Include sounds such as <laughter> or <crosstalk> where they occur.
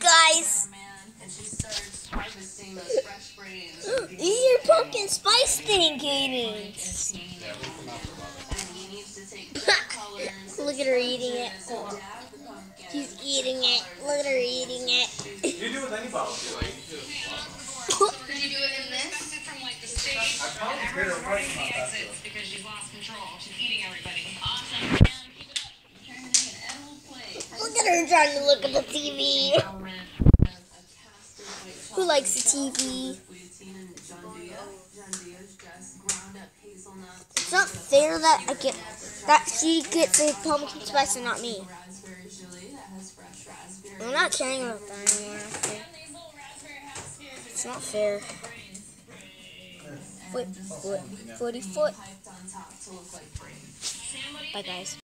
Guys, eat your <laughs> <laughs> pumpkin spice thing, <laughs> Kaden. Look at her eating it. She's eating it. Look at her eating it. You do with any bottle you like. Did you do it in this? from like the stage. I probably did it right the about that. exits because she's lost control. She's eating everybody. Awesome. Look at her trying to look at the TV. Who likes the TV? It's not fair that I get that she gets a pumpkin spice and not me. I'm not caring about that anymore. It's not fair. Foot, foot, footy foot. Bye guys.